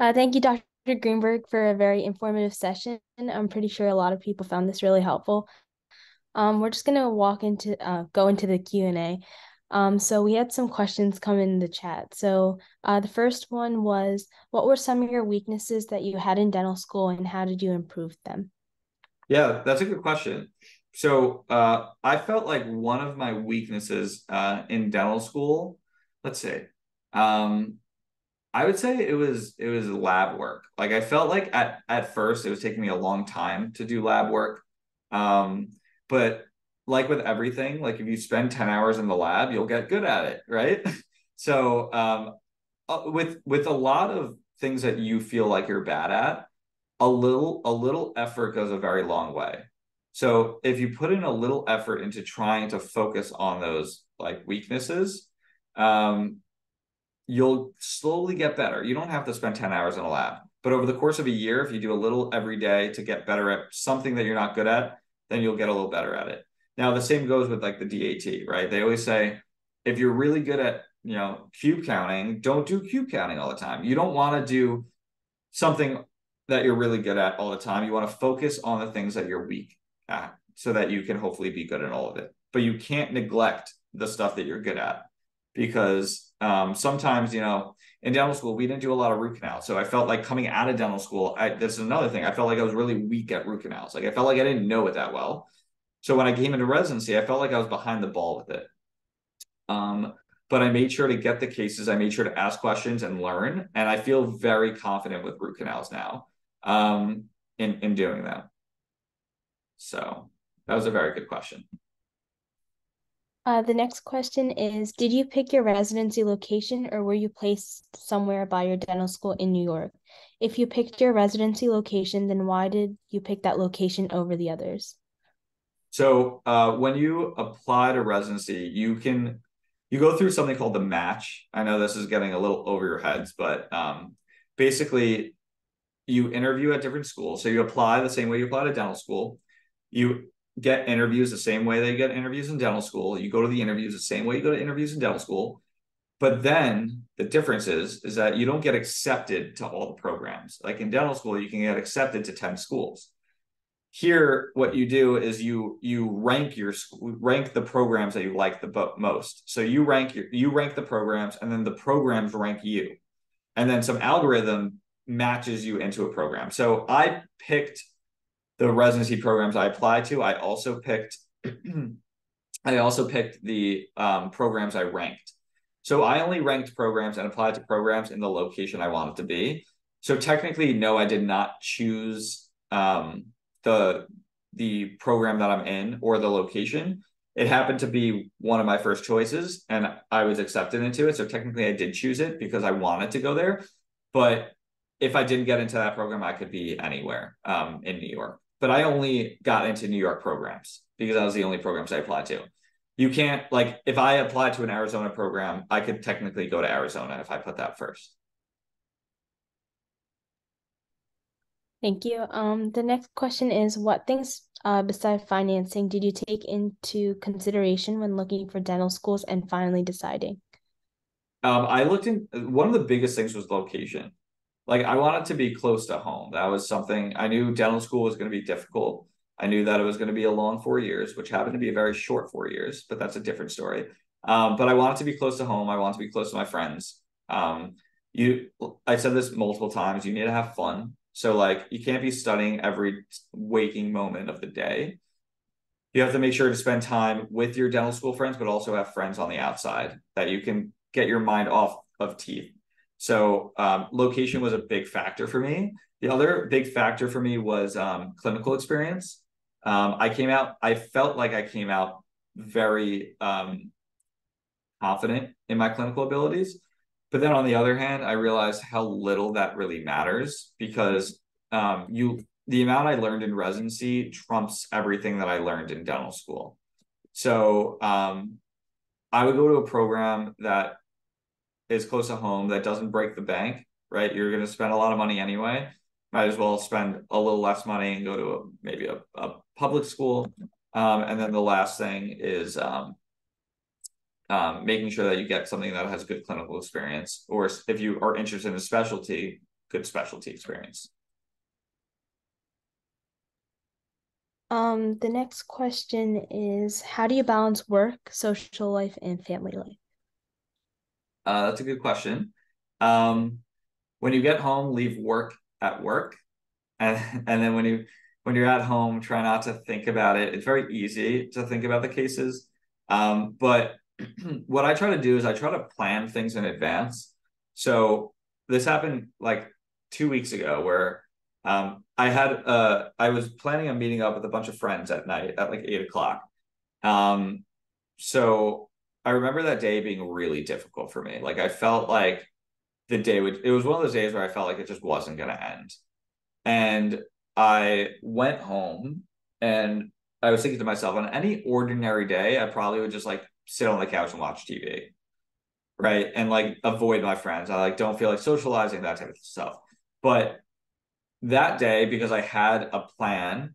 uh, thank you dr greenberg for a very informative session i'm pretty sure a lot of people found this really helpful um, we're just going to walk into uh, go into the q&a um, so we had some questions come in the chat so uh, the first one was what were some of your weaknesses that you had in dental school and how did you improve them yeah, that's a good question. So uh, I felt like one of my weaknesses uh, in dental school, let's say, um, I would say it was it was lab work. Like I felt like at at first it was taking me a long time to do lab work, um, but like with everything, like if you spend ten hours in the lab, you'll get good at it, right? so um, uh, with with a lot of things that you feel like you're bad at, a little a little effort goes a very long way so if you put in a little effort into trying to focus on those like weaknesses um you'll slowly get better. You don't have to spend 10 hours in a lab, but over the course of a year, if you do a little every day to get better at something that you're not good at, then you'll get a little better at it. Now, the same goes with like the DAT, right? They always say if you're really good at, you know, cube counting, don't do cube counting all the time. You don't want to do something that you're really good at all the time. You want to focus on the things that you're weak at so that you can hopefully be good at all of it. But you can't neglect the stuff that you're good at because um, sometimes, you know, in dental school, we didn't do a lot of root canals. So I felt like coming out of dental school, I, this is another thing. I felt like I was really weak at root canals. Like I felt like I didn't know it that well. So when I came into residency, I felt like I was behind the ball with it. Um, but I made sure to get the cases. I made sure to ask questions and learn. And I feel very confident with root canals now um, in, in doing that. So that was a very good question. Uh, the next question is Did you pick your residency location or were you placed somewhere by your dental school in New York? If you picked your residency location, then why did you pick that location over the others? So, uh, when you apply to residency, you can you go through something called the match. I know this is getting a little over your heads, but um, basically, you interview at different schools. So you apply the same way you apply to dental school. You get interviews the same way they get interviews in dental school. You go to the interviews the same way you go to interviews in dental school. But then the difference is, is that you don't get accepted to all the programs. Like in dental school, you can get accepted to 10 schools. Here, what you do is you you rank your rank the programs that you like the most. So you rank your you rank the programs, and then the programs rank you, and then some algorithm matches you into a program. So I picked the residency programs I applied to, I also picked I also picked the um, programs I ranked. So I only ranked programs and applied to programs in the location I wanted to be. So technically, no, I did not choose um, the the program that I'm in or the location. It happened to be one of my first choices, and I was accepted into it. So technically, I did choose it because I wanted to go there. But if I didn't get into that program, I could be anywhere um, in New York but I only got into New York programs because that was the only programs I applied to. You can't like if I applied to an Arizona program, I could technically go to Arizona if I put that first. Thank you. Um, the next question is what things uh, besides financing did you take into consideration when looking for dental schools and finally deciding? Um, I looked in one of the biggest things was location like I wanted to be close to home. That was something I knew dental school was going to be difficult. I knew that it was going to be a long four years, which happened to be a very short four years, but that's a different story. Um, but I wanted to be close to home. I wanted to be close to my friends. Um, you, I said this multiple times. You need to have fun. So like, you can't be studying every waking moment of the day. You have to make sure to spend time with your dental school friends, but also have friends on the outside that you can get your mind off of teeth so um, location was a big factor for me. The other big factor for me was um, clinical experience. Um, I came out, I felt like I came out very um, confident in my clinical abilities. But then on the other hand, I realized how little that really matters because um, you the amount I learned in residency trumps everything that I learned in dental school. So um, I would go to a program that is close to home that doesn't break the bank, right? You're going to spend a lot of money anyway. Might as well spend a little less money and go to a, maybe a, a public school. Um, and then the last thing is um, um, making sure that you get something that has good clinical experience, or if you are interested in a specialty, good specialty experience. Um, the next question is How do you balance work, social life, and family life? Uh, that's a good question. Um, when you get home, leave work at work, and and then when you when you're at home, try not to think about it. It's very easy to think about the cases, um, but what I try to do is I try to plan things in advance. So this happened like two weeks ago where um, I had uh, I was planning on meeting up with a bunch of friends at night at like eight o'clock. Um, so I remember that day being really difficult for me. Like I felt like the day would it was one of those days where I felt like it just wasn't gonna end. And I went home and I was thinking to myself, on any ordinary day, I probably would just like sit on the couch and watch TV. right? And like avoid my friends. I like don't feel like socializing, that type of stuff. But that day, because I had a plan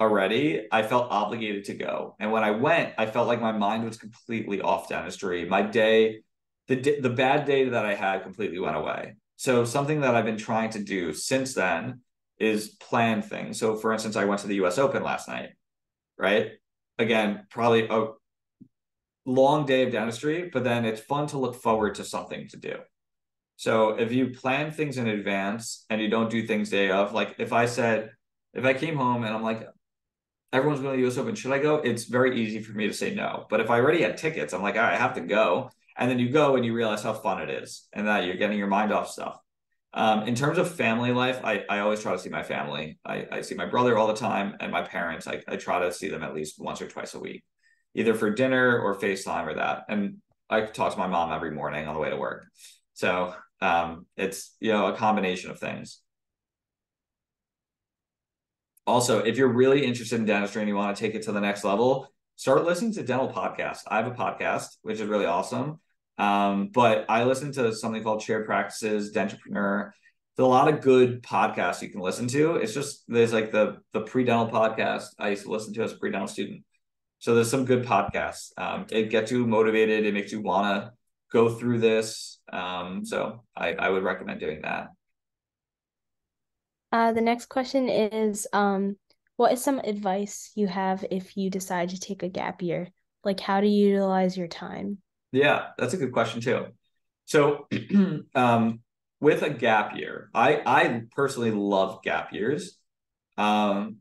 already, I felt obligated to go. And when I went, I felt like my mind was completely off dentistry. My day, the the bad day that I had completely went away. So something that I've been trying to do since then is plan things. So for instance, I went to the US Open last night, right? Again, probably a long day of dentistry, but then it's fun to look forward to something to do. So if you plan things in advance and you don't do things day of, like if I said, if I came home and I'm like, everyone's going to the US Open, should I go? It's very easy for me to say no. But if I already had tickets, I'm like, I have to go. And then you go and you realize how fun it is and that you're getting your mind off stuff. Um, in terms of family life, I, I always try to see my family. I, I see my brother all the time and my parents. I, I try to see them at least once or twice a week, either for dinner or FaceTime or that. And I talk to my mom every morning on the way to work. So um, it's you know a combination of things. Also, if you're really interested in dentistry and you want to take it to the next level, start listening to dental podcasts. I have a podcast, which is really awesome. Um, but I listen to something called Shared Practices, Dentrepreneur. There's a lot of good podcasts you can listen to. It's just there's like the the pre-dental podcast I used to listen to as a pre-dental student. So there's some good podcasts. Um, it gets you motivated. It makes you want to go through this. Um, so I, I would recommend doing that. Uh, the next question is um, what is some advice you have if you decide to take a gap year? Like how do you utilize your time? Yeah, that's a good question too. So, um, with a gap year, I I personally love gap years. Um,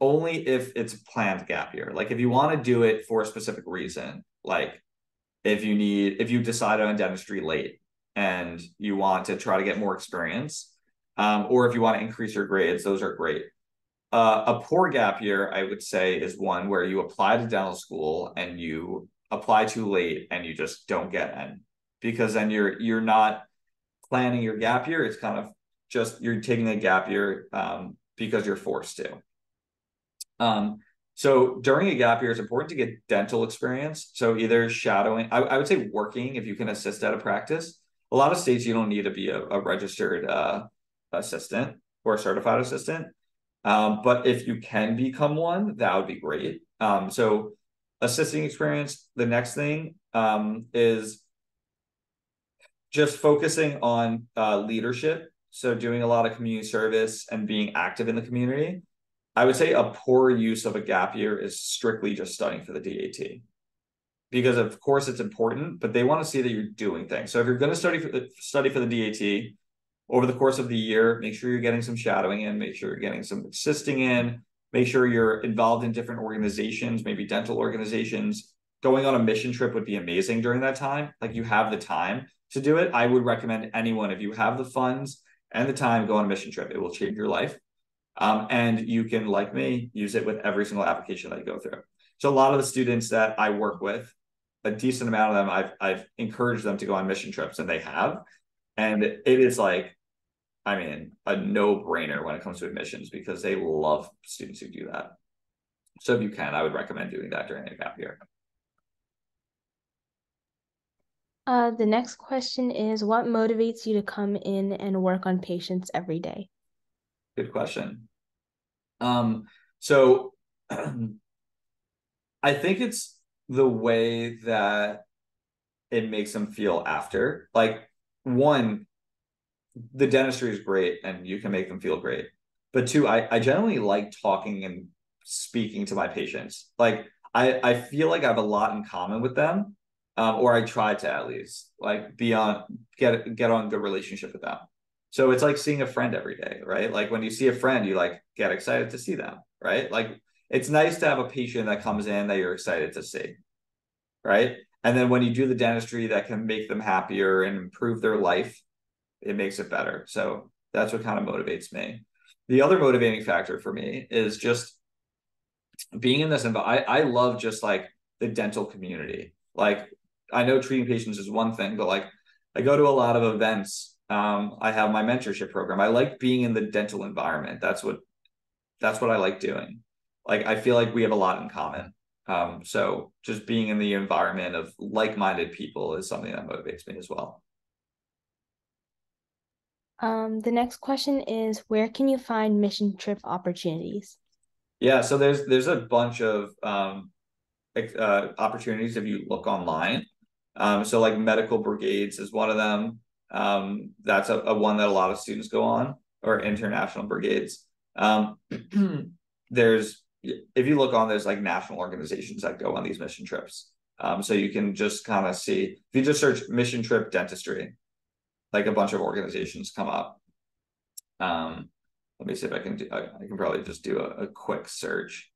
only if it's a planned gap year. Like if you want to do it for a specific reason, like if you need if you decide on dentistry late and you want to try to get more experience, um, or if you want to increase your grades, those are great. Uh, a poor gap year, I would say, is one where you apply to dental school and you apply too late and you just don't get in. Because then you're you're not planning your gap year it's kind of just you're taking a gap year um, because you're forced to. Um, so during a gap year it's important to get dental experience. So either shadowing I, I would say working if you can assist at a practice. A lot of states you don't need to be a, a registered uh, assistant or a certified assistant um, but if you can become one that would be great um, so assisting experience. The next thing um, is just focusing on uh, leadership. So doing a lot of community service and being active in the community. I would say a poor use of a gap year is strictly just studying for the DAT. Because of course it's important, but they want to see that you're doing things. So if you're going to study for the study for the DAT over the course of the year, make sure you're getting some shadowing in, make sure you're getting some assisting in, make sure you're involved in different organizations, maybe dental organizations. Going on a mission trip would be amazing during that time. Like you have the time to do it. I would recommend anyone, if you have the funds and the time, go on a mission trip. It will change your life. Um, and you can, like me, use it with every single application that you go through. So a lot of the students that I work with, a decent amount of them, I've I've encouraged them to go on mission trips, and they have. And it is like I mean, a no brainer when it comes to admissions because they love students who do that. So if you can, I would recommend doing that during a gap year. Uh, the next question is what motivates you to come in and work on patients every day? Good question. Um, so I think it's the way that it makes them feel after. Like one, the dentistry is great and you can make them feel great. But two, I, I generally like talking and speaking to my patients. Like I, I feel like I have a lot in common with them. Um, or I try to at least like be on get get on good relationship with them. So it's like seeing a friend every day, right? Like when you see a friend, you like get excited to see them, right? Like it's nice to have a patient that comes in that you're excited to see, right? And then when you do the dentistry that can make them happier and improve their life, it makes it better. So that's what kind of motivates me. The other motivating factor for me is just being in this environment. I, I love just like the dental community. Like I know treating patients is one thing, but like I go to a lot of events. Um, I have my mentorship program. I like being in the dental environment. That's what that's what I like doing. Like I feel like we have a lot in common. Um, so just being in the environment of like-minded people is something that motivates me as well. Um, the next question is where can you find mission trip opportunities? Yeah, so there's there's a bunch of um, uh, opportunities if you look online. Um, so like medical brigades is one of them. Um, that's a, a one that a lot of students go on, or international brigades. Um, there's if you look on, there's like national organizations that go on these mission trips. Um, so you can just kind of see if you just search mission trip dentistry, like a bunch of organizations come up. Um, let me see if I can do. I, I can probably just do a, a quick search.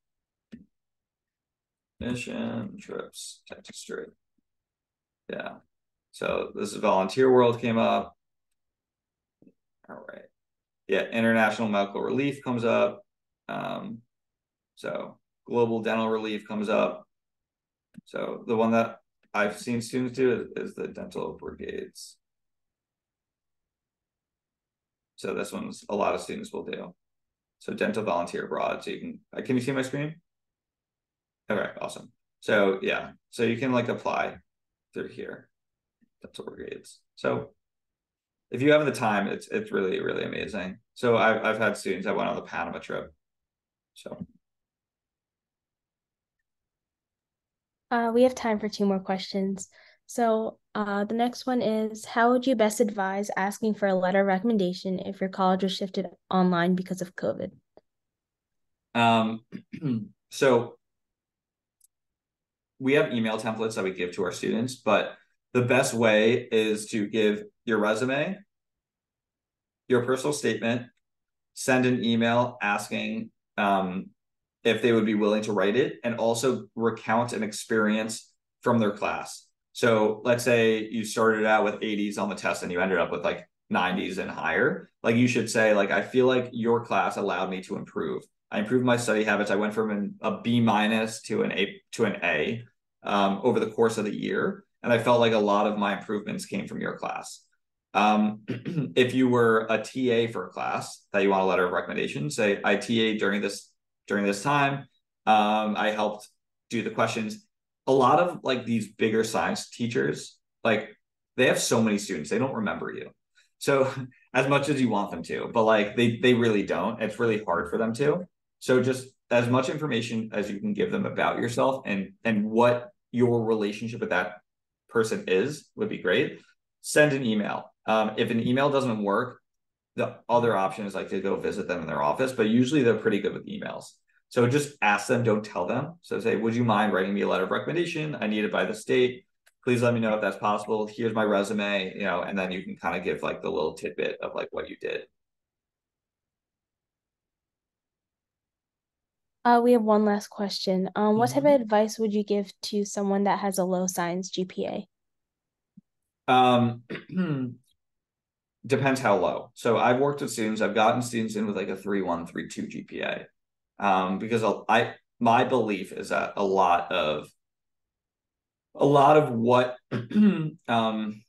Mission trips dentistry. Yeah. So this is volunteer world came up. All right. Yeah, international medical relief comes up. Um, so global dental relief comes up. So the one that I've seen students do is, is the dental brigades. So this one's a lot of students will do. So dental volunteer abroad. So you can, uh, can you see my screen? Okay, awesome. So yeah, so you can like apply through here, dental brigades. So if you have the time, it's it's really really amazing. So I've I've had students that went on the Panama trip. So Uh, we have time for two more questions. So uh, the next one is How would you best advise asking for a letter of recommendation if your college was shifted online because of COVID? Um, so we have email templates that we give to our students, but the best way is to give your resume, your personal statement, send an email asking um, if they would be willing to write it and also recount an experience from their class. So let's say you started out with 80s on the test and you ended up with like 90s and higher. Like you should say, like, I feel like your class allowed me to improve. I improved my study habits. I went from an, a B minus to an A to an A um, over the course of the year. And I felt like a lot of my improvements came from your class. Um, if you were a TA for a class that you want a letter of recommendation, say I TA during this during this time. Um, I helped do the questions. A lot of like these bigger science teachers, like they have so many students, they don't remember you. So as much as you want them to, but like they they really don't. It's really hard for them to. So just as much information as you can give them about yourself and and what your relationship with that person is would be great. Send an email. Um, if an email doesn't work, the other option is like to go visit them in their office, but usually they're pretty good with emails. So just ask them, don't tell them. So say, would you mind writing me a letter of recommendation? I need it by the state. Please let me know if that's possible. Here's my resume, you know, and then you can kind of give like the little tidbit of like what you did. Uh, we have one last question. Um, what type of Mhm. advice would you give to someone that has a low science GPA? Um, depends how low. So I've worked with students, I've gotten students in with like a three one, three two GPA. Um, because I my belief is that a lot of a lot of what um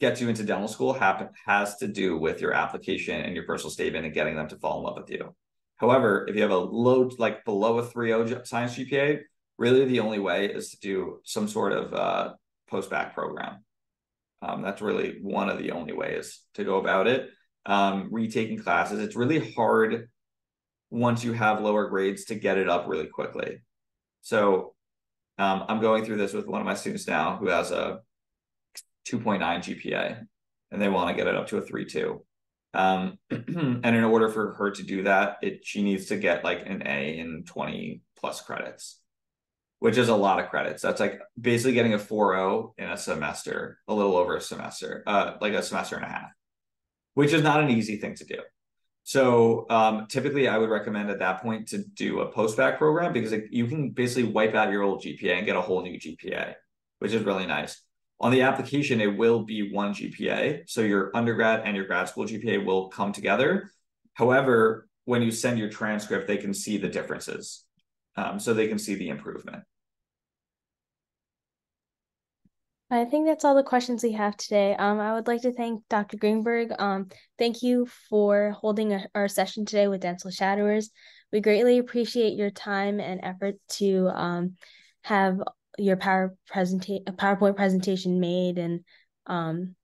gets you into dental school happen has to do with your application and your personal statement and getting them to fall in love with you. However, if you have a low like below a 3.0 science GPA, really the only way is to do some sort of uh, post bac program. Um, that's really one of the only ways to go about it. Um, retaking classes, it's really hard once you have lower grades to get it up really quickly. So um, I'm going through this with one of my students now who has a 2.9 GPA and they want to get it up to a 3.2. Um, and in order for her to do that, it she needs to get like an A in 20 plus credits which is a lot of credits. That's like basically getting a 4.0 in a semester, a little over a semester, uh, like a semester and a half, which is not an easy thing to do. So um, typically, I would recommend at that point to do a post bac program because it, you can basically wipe out your old GPA and get a whole new GPA, which is really nice. On the application, it will be one GPA, so your undergrad and your grad school GPA will come together. However, when you send your transcript, they can see the differences, um, so they can see the improvement. I think that's all the questions we have today. Um, I would like to thank Dr. Greenberg. Um, thank you for holding a, our session today with Dental Shadowers. We greatly appreciate your time and effort to um, have your power presentation PowerPoint presentation made and um,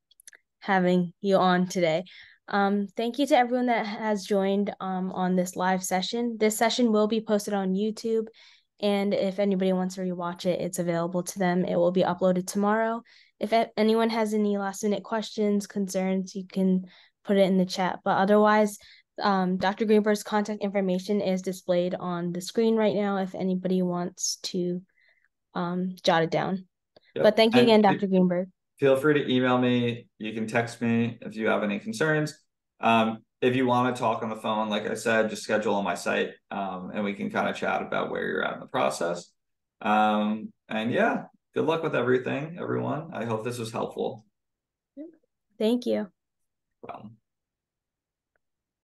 having you on today. Um, thank you to everyone that has joined um, on this live session. This session will be posted on YouTube, and if anybody wants to rewatch it, it's available to them. It will be uploaded tomorrow. If anyone has any last minute questions, concerns, you can put it in the chat. But otherwise, um, Dr. Greenberg's contact information is displayed on the screen right now if anybody wants to um, jot it down. Yep. But thank you again, Dr. Greenberg feel free to email me. You can text me if you have any concerns. Um, if you want to talk on the phone, like I said, just schedule on my site um, and we can kind of chat about where you're at in the process. Um, and yeah, good luck with everything, everyone. I hope this was helpful. Thank you.